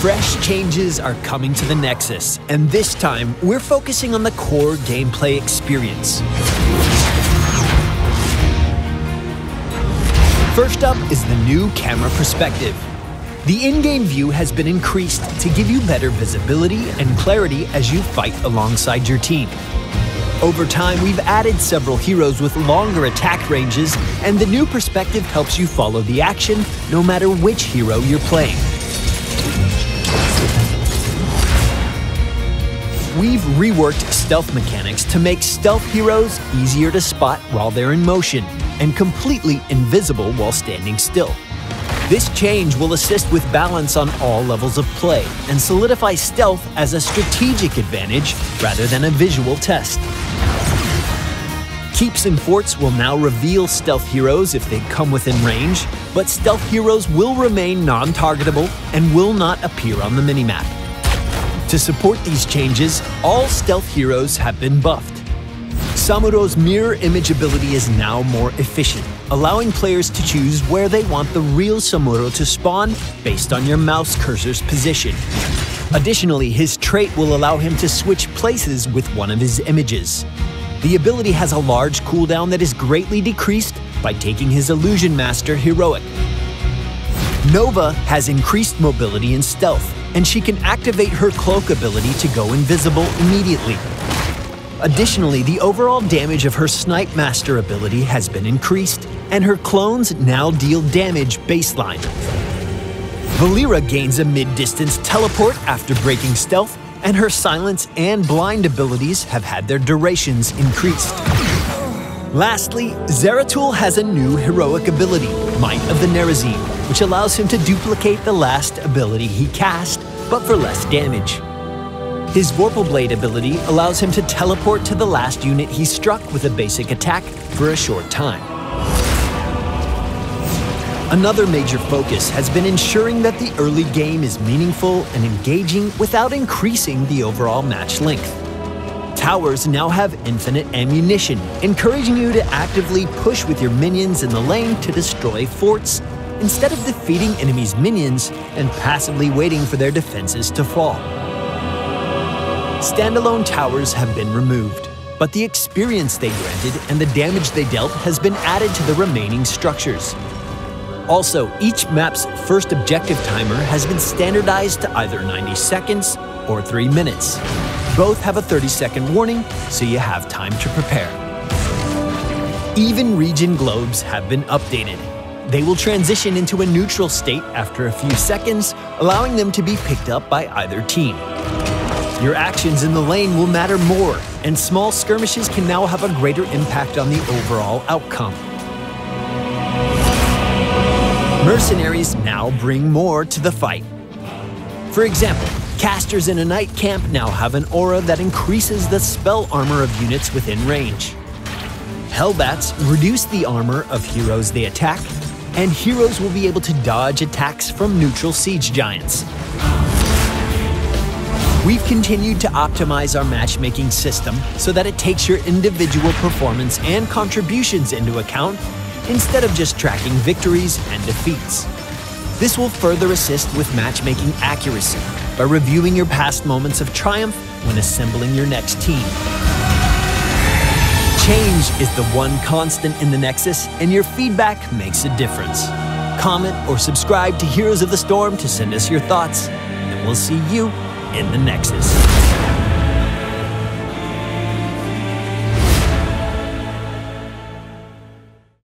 Fresh changes are coming to the Nexus, and this time we're focusing on the core gameplay experience. First up is the new camera perspective. The in-game view has been increased to give you better visibility and clarity as you fight alongside your team. Over time, we've added several heroes with longer attack ranges, and the new perspective helps you follow the action no matter which hero you're playing. We've reworked stealth mechanics to make stealth heroes easier to spot while they're in motion, and completely invisible while standing still. This change will assist with balance on all levels of play and solidify stealth as a strategic advantage rather than a visual test. Keeps and forts will now reveal stealth heroes if they come within range, but stealth heroes will remain non-targetable and will not appear on the minimap. To support these changes, all stealth heroes have been buffed. Samuro's mirror image ability is now more efficient, allowing players to choose where they want the real Samuro to spawn based on your mouse cursor's position. Additionally, his trait will allow him to switch places with one of his images. The ability has a large cooldown that is greatly decreased by taking his Illusion Master heroic. Nova has increased mobility and stealth, and she can activate her cloak ability to go invisible immediately. Additionally, the overall damage of her Snipe Master ability has been increased, and her clones now deal damage baseline. Valeera gains a mid-distance teleport after breaking stealth and her silence and blind abilities have had their durations increased. Lastly, Zeratul has a new heroic ability, Might of the Nerazim, which allows him to duplicate the last ability he cast, but for less damage. His Vorpal Blade ability allows him to teleport to the last unit he struck with a basic attack for a short time. Another major focus has been ensuring that the early game is meaningful and engaging without increasing the overall match length. Towers now have infinite ammunition, encouraging you to actively push with your minions in the lane to destroy forts, instead of defeating enemies' minions and passively waiting for their defenses to fall. Standalone towers have been removed, but the experience they granted and the damage they dealt has been added to the remaining structures. Also, each map's first objective timer has been standardized to either 90 seconds or 3 minutes. Both have a 30 second warning, so you have time to prepare. Even regen globes have been updated. They will transition into a neutral state after a few seconds, allowing them to be picked up by either team. Your actions in the lane will matter more, and small skirmishes can now have a greater impact on the overall outcome. Mercenaries now bring more to the fight. For example, casters in a knight camp now have an aura that increases the spell armor of units within range. Hellbats reduce the armor of heroes they attack, and heroes will be able to dodge attacks from neutral siege giants. We've continued to optimize our matchmaking system so that it takes your individual performance and contributions into account instead of just tracking victories and defeats. This will further assist with matchmaking accuracy by reviewing your past moments of triumph when assembling your next team. Change is the one constant in the Nexus, and your feedback makes a difference. Comment or subscribe to Heroes of the Storm to send us your thoughts, and we'll see you in the Nexus.